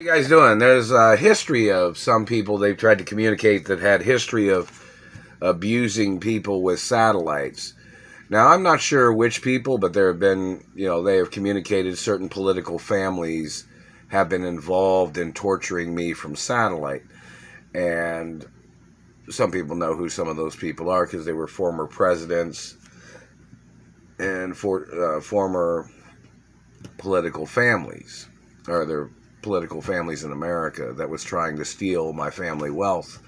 you guys doing? There's a history of some people they've tried to communicate that had history of abusing people with satellites. Now, I'm not sure which people, but there have been, you know, they have communicated certain political families have been involved in torturing me from satellite. And some people know who some of those people are because they were former presidents and for uh, former political families, or their political families in America that was trying to steal my family wealth